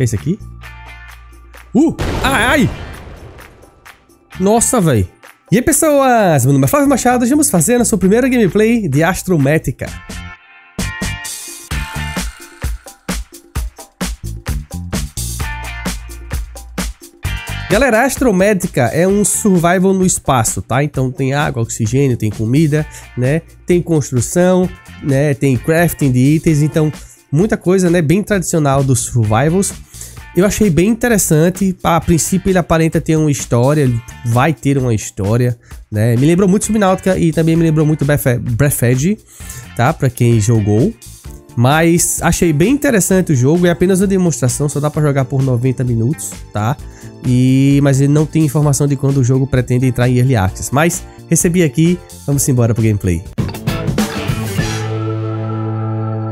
Que é isso aqui? Uh! Ai, ai! Nossa, velho. E aí, pessoas? Meu nome é Flávio Machado e vamos fazer a nossa primeira gameplay de Astrométrica. Galera, Astromédica é um survival no espaço, tá? Então tem água, oxigênio, tem comida, né? Tem construção, né? Tem crafting de itens, então muita coisa, né? Bem tradicional dos survivals. Eu achei bem interessante. A princípio ele aparenta ter uma história, ele vai ter uma história, né? Me lembrou muito Subnautica e também me lembrou muito Breath Edge, tá? Para quem jogou. Mas achei bem interessante o jogo, é apenas uma demonstração, só dá para jogar por 90 minutos, tá? E mas ele não tem informação de quando o jogo pretende entrar em Early Access. Mas recebi aqui, vamos embora pro gameplay.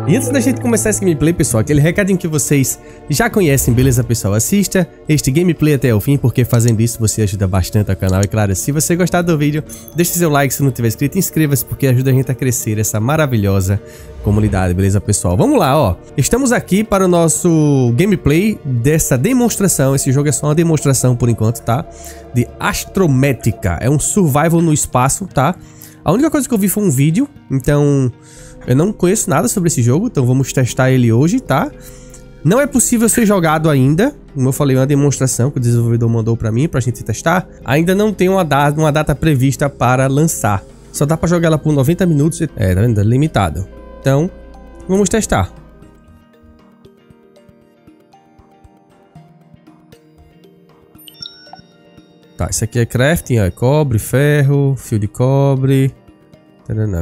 E antes da gente começar esse gameplay, pessoal, aquele recadinho que vocês já conhecem, beleza, pessoal? Assista este gameplay até o fim, porque fazendo isso você ajuda bastante o canal. E claro, se você gostar do vídeo, deixe seu like se não tiver inscrito, inscreva-se, porque ajuda a gente a crescer essa maravilhosa comunidade, beleza, pessoal? Vamos lá, ó. Estamos aqui para o nosso gameplay dessa demonstração. Esse jogo é só uma demonstração por enquanto, tá? De Astrométrica. É um survival no espaço, tá? A única coisa que eu vi foi um vídeo, então eu não conheço nada sobre esse jogo, então vamos testar ele hoje, tá? Não é possível ser jogado ainda, como eu falei, uma demonstração que o desenvolvedor mandou para mim pra gente testar. Ainda não tem uma data, uma data prevista para lançar. Só dá para jogar ela por 90 minutos, é, tá vendo? Limitado. Então, vamos testar. Tá, isso aqui é crafting, ó, é cobre, ferro, fio de cobre,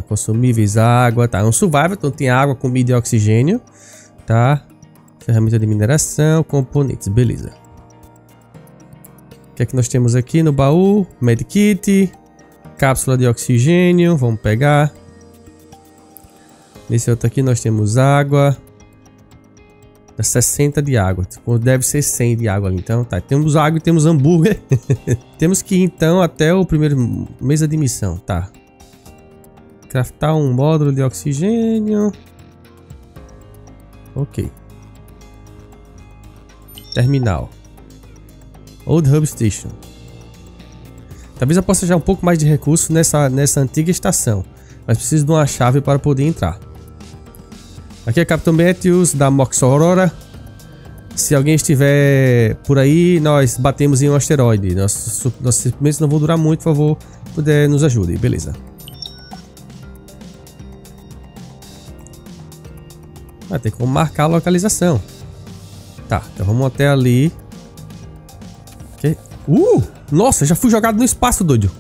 Consumíveis, água, tá? É um survival, então tem água, comida e oxigênio, tá? Ferramenta de mineração, componentes, beleza. O que é que nós temos aqui no baú? Medkit, cápsula de oxigênio, vamos pegar. Nesse outro aqui nós temos água. 60 de água. Deve ser 100 de água ali. Então, tá. Temos água e temos hambúrguer. temos que ir, então, até o primeiro mesa de missão. Tá. Craftar um módulo de oxigênio. Ok. Terminal. Old Hub Station. Talvez eu possa achar um pouco mais de recurso nessa, nessa antiga estação. Mas preciso de uma chave para poder entrar. Aqui é Capitão Matthews da Mox Aurora. Se alguém estiver por aí, nós batemos em um asteroide. Nossos, nossos não vão durar muito, por favor, puder nos ajude. Beleza. Vai ter como marcar a localização. Tá, então vamos até ali. Okay. Uh! Nossa, já fui jogado no espaço, doido.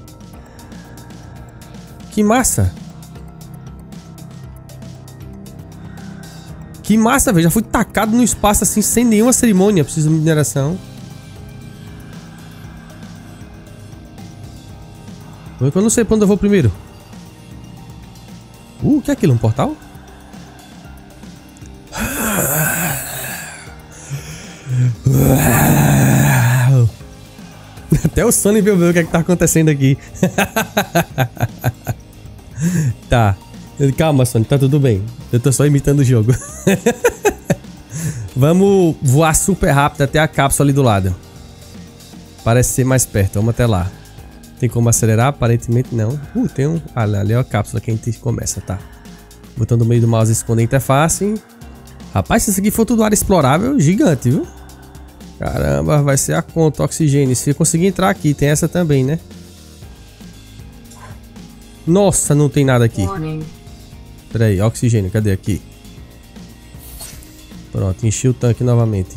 Que massa. Que massa, velho. Já fui tacado no espaço assim, sem nenhuma cerimônia. Preciso de mineração. Eu não sei pra onde eu vou primeiro. Uh, o que é aquilo? Um portal? Até o Sony viu ver o que, é que tá acontecendo aqui. tá. Calma, Sony, tá tudo bem. Eu tô só imitando o jogo. Vamos voar super rápido até a cápsula ali do lado. Parece ser mais perto. Vamos até lá. Tem como acelerar? Aparentemente não. Uh, tem um... Ah, ali é a cápsula que a gente começa, tá. Botando o meio do mouse escondente é fácil. Rapaz, se isso aqui for tudo área explorável, gigante, viu? Caramba, vai ser a conta oxigênio. Se eu conseguir entrar aqui, tem essa também, né? Nossa, não tem nada aqui. Pera aí, oxigênio, cadê aqui? Pronto, enchi o tanque novamente.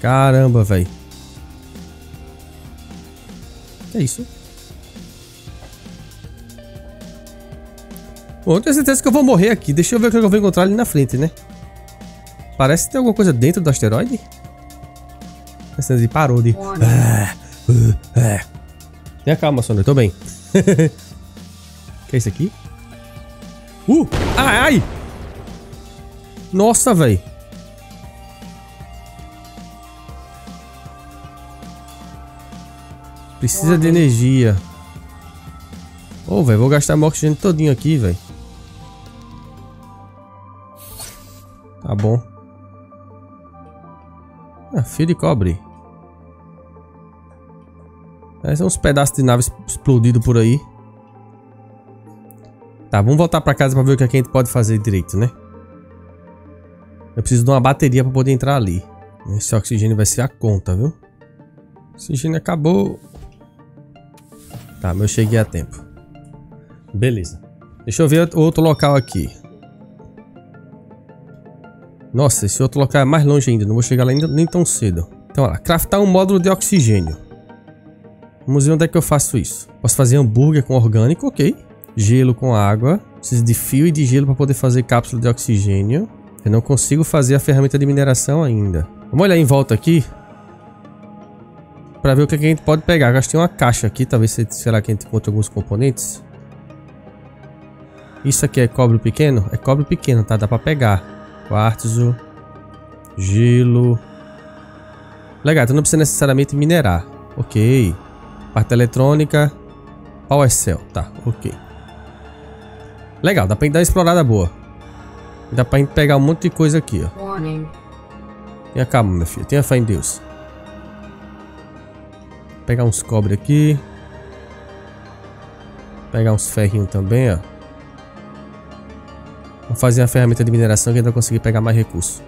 Caramba, velho. É isso? Bom, tenho certeza que eu vou morrer aqui. Deixa eu ver o que eu vou encontrar ali na frente, né? Parece que tem alguma coisa dentro do asteroide. Essa parou de... Ah. Tenha calma, Sônia. Eu tô bem. que é isso aqui? Uh! Ai, ai! Nossa, velho. Precisa de energia. Ô, oh, velho, vou gastar meu oxigênio todinho aqui, velho. Tá bom. Ah, fio de cobre. É, são uns pedaços de nave explodido por aí. Tá, vamos voltar pra casa pra ver o que, é que a gente pode fazer direito, né? Eu preciso de uma bateria pra poder entrar ali. Esse oxigênio vai ser a conta, viu? Oxigênio acabou. Tá, mas eu cheguei a tempo. Beleza. Deixa eu ver outro local aqui. Nossa, esse outro local é mais longe ainda. Não vou chegar lá ainda nem tão cedo. Então, olha lá. Craftar um módulo de oxigênio. Ver onde é que eu faço isso. Posso fazer hambúrguer com orgânico, ok. Gelo com água. Preciso de fio e de gelo para poder fazer cápsula de oxigênio. Eu não consigo fazer a ferramenta de mineração ainda. Vamos olhar em volta aqui. Pra ver o que a gente pode pegar. Acho que tem uma caixa aqui. Talvez, será que a gente encontre alguns componentes? Isso aqui é cobre pequeno? É cobre pequeno, tá? Dá pra pegar. Quartzo. Gelo. Legal, então não precisa necessariamente minerar. Ok. Parte eletrônica. Power cell. Tá, ok. Legal, dá pra gente dar uma explorada boa. Dá pra gente pegar um monte de coisa aqui, ó. Tenha calma, meu filho. Tenha fé em Deus. Pegar uns cobre aqui. Pegar uns ferrinhos também, ó. Vamos fazer a ferramenta de mineração que a gente vai conseguir pegar mais recursos.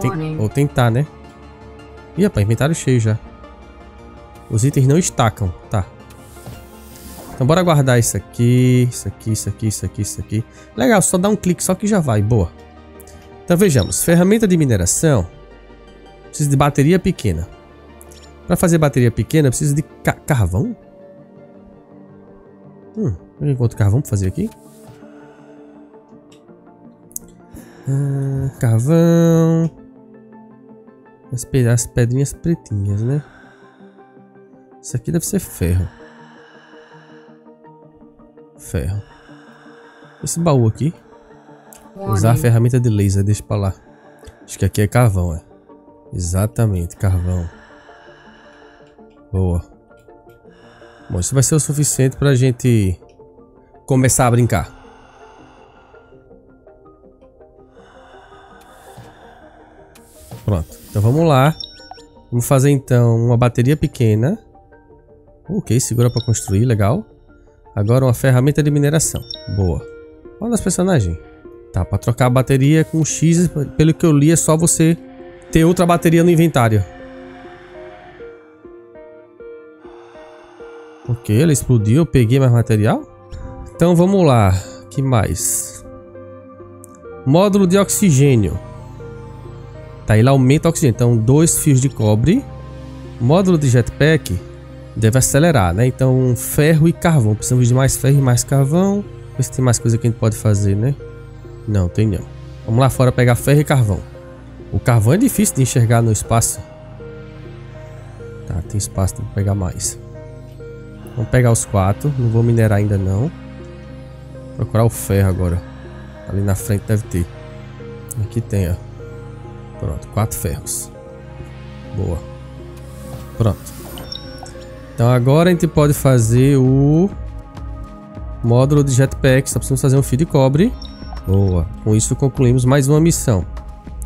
Tem... Ou tentar, né? Ih, rapaz, inventário cheio já. Os itens não estacam. Tá. Então bora guardar isso aqui, isso aqui, isso aqui, isso aqui, isso aqui. Legal, só dá um clique só que já vai. Boa. Então vejamos. Ferramenta de mineração. Preciso de bateria pequena. Para fazer bateria pequena, preciso de ca carvão. Hum, eu encontro carvão para fazer aqui. Ah, carvão. As, as pedrinhas pretinhas, né? Isso aqui deve ser ferro. Ferro. Esse baú aqui. Usar a ferramenta de laser, deixa pra lá. Acho que aqui é carvão, é. Exatamente, carvão. Boa. Bom, isso vai ser o suficiente pra gente começar a brincar. Pronto, então vamos lá. Vamos fazer então uma bateria pequena. Ok, segura para construir, legal. Agora uma ferramenta de mineração. Boa. Olha os personagens. Tá, para trocar a bateria com X, pelo que eu li, é só você ter outra bateria no inventário. Ok, ela explodiu, eu peguei mais material. Então vamos lá, que mais? Módulo de oxigênio. Tá, ele aumenta o oxigênio. Então, dois fios de cobre. Módulo de jetpack deve acelerar, né? Então, ferro e carvão. Precisamos de mais ferro e mais carvão. Ver se tem mais coisa que a gente pode fazer, né? Não, tem não. Vamos lá fora pegar ferro e carvão. O carvão é difícil de enxergar no espaço. Tá, tem espaço para pegar mais. Vamos pegar os quatro. Não vou minerar ainda não. Procurar o ferro agora. Ali na frente deve ter. Aqui tem, ó. Pronto, quatro ferros. Boa. Pronto. Então agora a gente pode fazer o módulo de jetpack. Só precisamos fazer um fio de cobre. Boa. Com isso concluímos mais uma missão.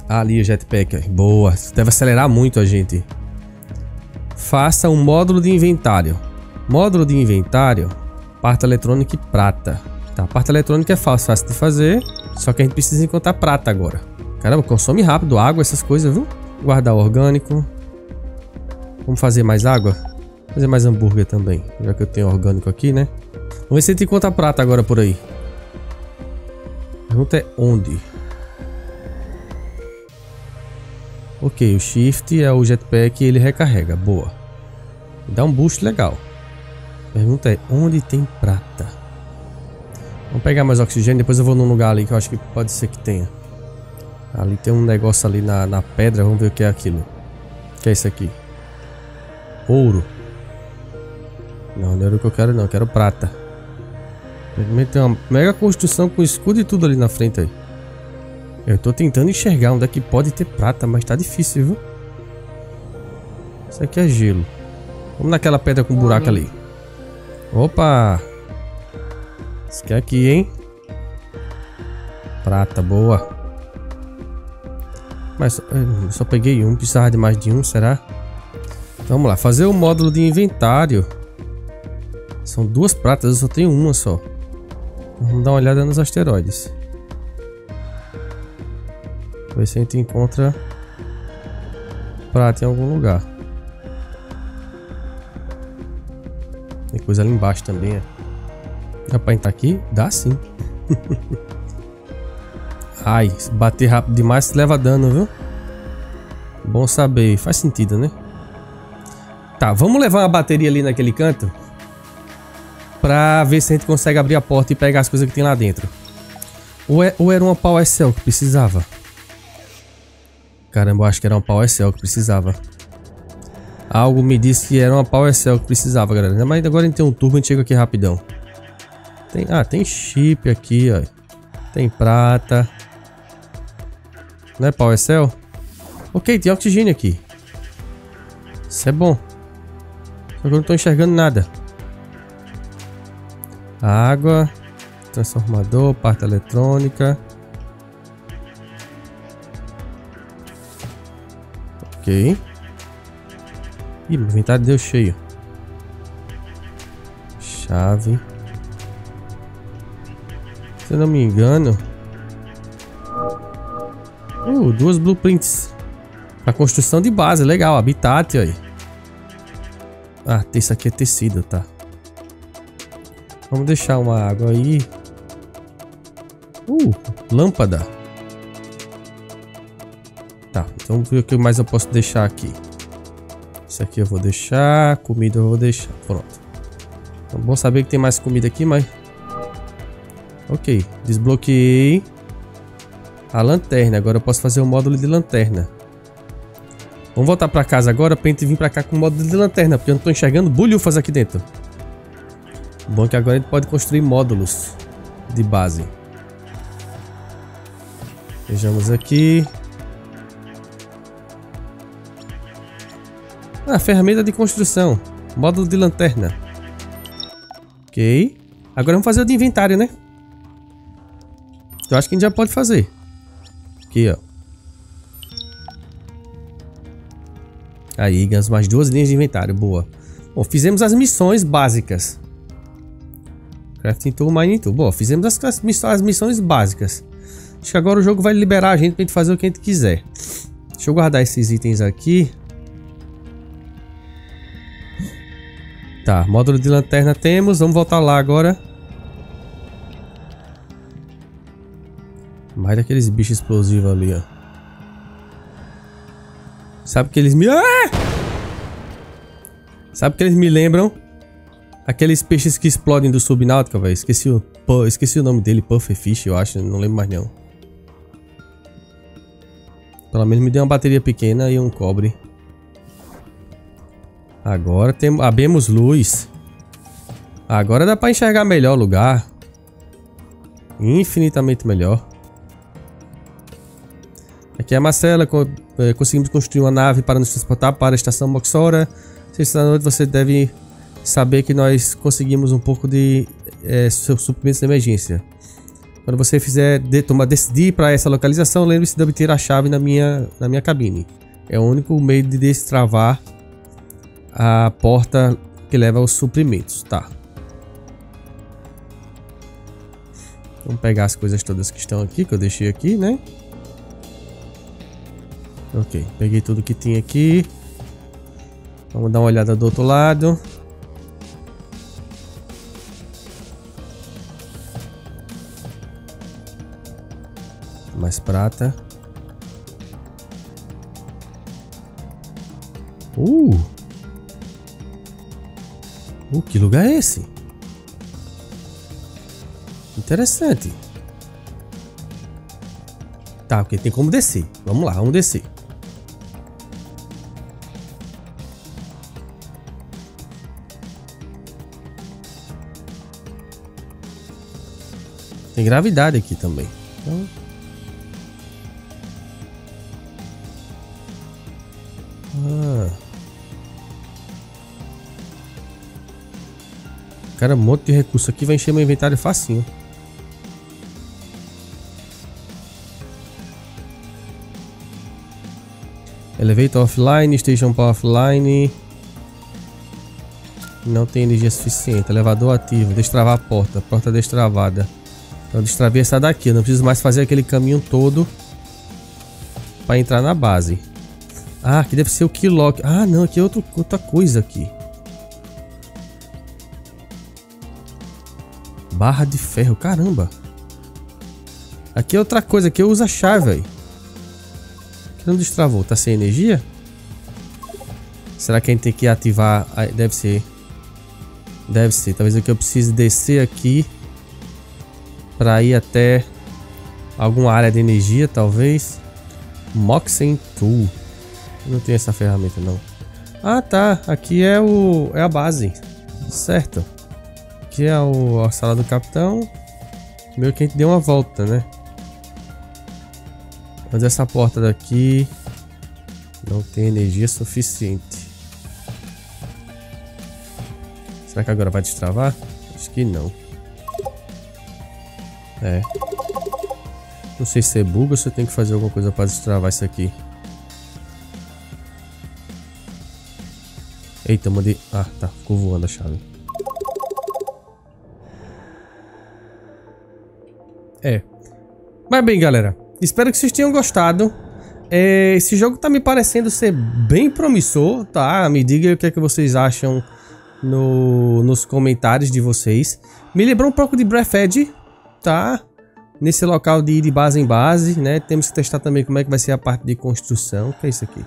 Ali o jetpack. Boa. Deve acelerar muito a gente. Faça um módulo de inventário. Módulo de inventário. Parte eletrônica e prata. Tá, a parte eletrônica é fácil, fácil de fazer. Só que a gente precisa encontrar prata agora. Caramba, consome rápido água, essas coisas, viu? Guardar orgânico. Vamos fazer mais água? Fazer mais hambúrguer também. Já que eu tenho orgânico aqui, né? Vamos ver se a gente encontra prata agora por aí. A pergunta é onde? Ok, o shift é o jetpack e ele recarrega. Boa. Dá um boost legal. A pergunta é onde tem prata? Vamos pegar mais oxigênio. Depois eu vou num lugar ali que eu acho que pode ser que tenha. Ali tem um negócio ali na, na pedra. Vamos ver o que é aquilo. O que é isso aqui? Ouro. Não, não era o que eu quero não. Eu quero prata. Tem uma mega construção com escudo e tudo ali na frente aí. Eu tô tentando enxergar onde é que pode ter prata, mas tá difícil, viu? Isso aqui é gelo. Vamos naquela pedra com buraco ali. Opa! Isso aqui é aqui, hein? Prata, boa. Mas eu só peguei um, precisava de mais de um, será? Vamos lá, fazer o módulo de inventário. São duas pratas, eu só tenho uma só. Vamos dar uma olhada nos asteroides. Ver se a gente encontra prata em algum lugar. Tem coisa ali embaixo também, é. Dá pra entrar aqui? Dá sim. Ai, se bater rápido demais leva dano, viu? Bom saber. Faz sentido, né? Tá, vamos levar uma bateria ali naquele canto. Pra ver se a gente consegue abrir a porta e pegar as coisas que tem lá dentro. Ou, é, ou era uma Power Cell que precisava? Caramba, eu acho que era uma Power Cell que precisava. Algo me disse que era uma Power Cell que precisava, galera. Mas agora a gente tem um turbo, a gente chega aqui rapidão. Tem, ah, tem chip aqui, ó. Tem prata. Não é Power Cell? Ok, tem oxigênio aqui. Isso é bom. Só que eu não tô enxergando nada. Água. Transformador, parte eletrônica. Ok. Ih, meu deu cheio. Chave. Se eu não me engano. Uh, duas blueprints. A construção de base, legal. Habitat aí. Ah, isso aqui é tecido, tá. Vamos deixar uma água aí. Uh, lâmpada. Tá, então vamos ver o que mais eu posso deixar aqui. Isso aqui eu vou deixar, comida eu vou deixar, pronto. É bom saber que tem mais comida aqui, mas... Ok, desbloqueei a lanterna. Agora eu posso fazer o módulo de lanterna. Vamos voltar pra casa agora pra gente vir pra cá com o módulo de lanterna, porque eu não tô enxergando bulhufas aqui dentro. Bom que agora a gente pode construir módulos de base. Vejamos aqui. Ah, ferramenta de construção. Módulo de lanterna. Ok. Agora vamos fazer o de inventário, né? Eu acho que a gente já pode fazer. Aqui, ó. Aí, ganhamos mais duas linhas de inventário. Boa. Bom, fizemos as missões básicas. Crafting Tool, Mining Tool. Bom, fizemos as, as, missões básicas. Acho que agora o jogo vai liberar a gente pra gente fazer o que a gente quiser. Deixa eu guardar esses itens aqui. Tá, módulo de lanterna temos. Vamos voltar lá agora. Mais daqueles bichos explosivos ali, ó. Sabe que eles me... Ah! Sabe que eles me lembram? Aqueles peixes que explodem do Subnáutica, velho. Esqueci o... esqueci o nome dele. Pufferfish, eu acho. Não lembro mais não. Pelo menos me deu uma bateria pequena e um cobre. Agora temos, abemos luz. Agora dá pra enxergar melhor o lugar. Infinitamente melhor. Aqui é a Marcela. Eh, conseguimos construir uma nave para nos transportar para a estação Moxora. Sexta noite você deve saber que nós conseguimos um pouco de é, suprimentos de emergência. Quando você fizer de, tomar, decidir para essa localização, lembre-se de obter a chave na minha, na minha cabine. É o único meio de destravar a porta que leva aos suprimentos, tá? Vamos pegar as coisas todas que estão aqui, que eu deixei aqui, né? Ok, peguei tudo que tinha aqui. Vamos dar uma olhada do outro lado. Mais prata. Uh! Uh, que lugar é esse? Interessante. Tá, ok, tem como descer. Vamos lá, vamos descer. Tem gravidade aqui também. Então... Ah. Cara, um monte de recurso aqui vai encher meu inventário facinho. Elevator offline, station power offline. Não tem energia suficiente. Elevador ativo. Destravar a porta. Porta destravada. Então destravei essa daqui. Eu não preciso mais fazer aquele caminho todo para entrar na base. Ah, aqui deve ser o Keylock. Ah, não. Aqui é outro, outra coisa aqui. Barra de ferro. Caramba. Aqui é outra coisa. Aqui eu uso a chave, aí. Não destravou. Tá sem energia? Será que a gente tem que ativar? Deve ser. Deve ser. Talvez aqui eu precise descer aqui. Pra ir até alguma área de energia, talvez. Moxen Tool. Não tem essa ferramenta, não. Ah, tá. Aqui é o é a base. Certo. Aqui é o, a sala do capitão. Meio que a gente deu uma volta, né? Mas essa porta daqui não tem energia suficiente. Será que agora vai destravar? Acho que não. É. Não sei se é bug ou se eu tenho que fazer alguma coisa para destravar isso aqui. Eita, mandei... Ah, tá. Ficou voando a chave. É. Mas bem, galera. Espero que vocês tenham gostado. É, esse jogo tá me parecendo ser bem promissor, tá? Me diga o que é que vocês acham no, nos comentários de vocês. Me lembrou um pouco de Breath Edge, tá? Nesse local de ir de base em base, né? Temos que testar também como é que vai ser a parte de construção. O que é isso aqui?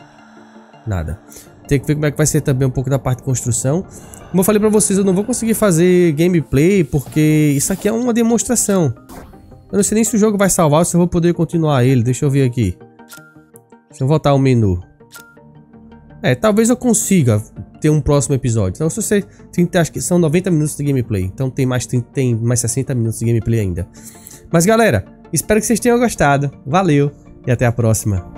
Nada. Tem que ver como é que vai ser também um pouco da parte de construção. Como eu falei pra vocês, eu não vou conseguir fazer gameplay porque isso aqui é uma demonstração. Eu não sei nem se o jogo vai salvar ou se eu vou poder continuar ele. Deixa eu ver aqui. Deixa eu voltar ao menu. É, talvez eu consiga ter um próximo episódio. Então, se você... 30, acho que são 90 minutos de gameplay. Então tem mais, tem, tem mais 60 minutos de gameplay ainda. Mas galera, espero que vocês tenham gostado. Valeu e até a próxima.